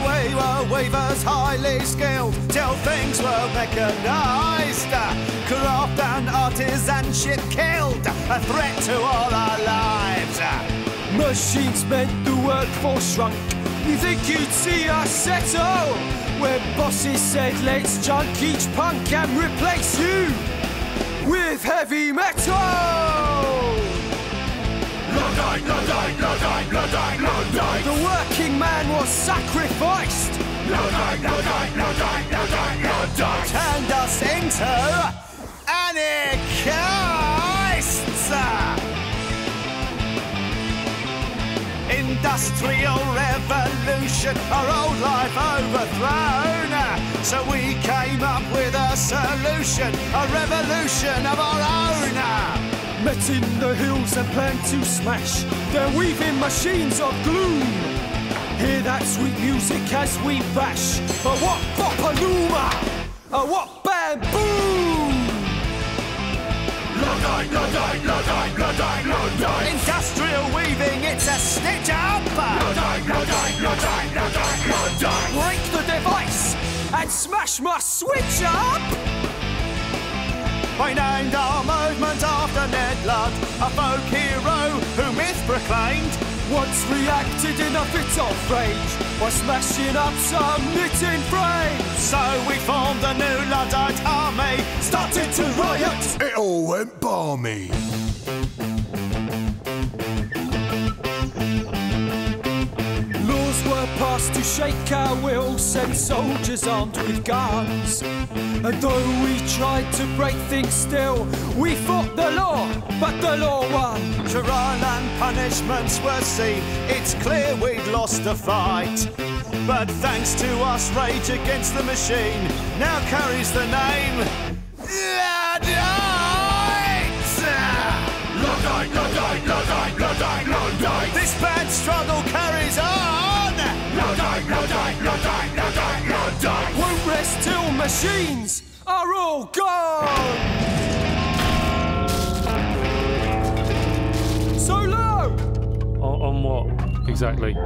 the weavers highly skilled till things were mechanised. Craft and artisanship killed, a threat to all our lives. Machines meant the workforce shrunk. You think you'd see us settle? Where bosses said, let's junk each punk and replace you with heavy metal! Man was sacrificed. Turned us into anarchists. Industrial revolution, our old life overthrown. So we came up with a solution, a revolution of our own. Met in the hills and planned to smash their weaving machines of gloom. Hear that sweet music as we bash. A what bopaluma? A what bamboo? Luddite, Luddite, Luddite, Luddite, Luddite. Industrial weaving, it's a stitch up. Luddite, Luddite, Luddite, Luddite, Luddite. Break the device and smash my switch up. I named our movement after Ned Ludd, a folk hero who myth proclaimed. Once reacted in a fit of rage by smashing up some knitting frames. So we formed a new Luddite army, started to riot. It all went balmy. Passed to shake our will, send soldiers armed with guns. And though we tried to break things still, we fought the law, but the law won. Trial and punishments were seen, it's clear we'd lost the fight. But thanks to us, Rage Against the Machine now carries the name machines are all gone. So low. On, on what exactly?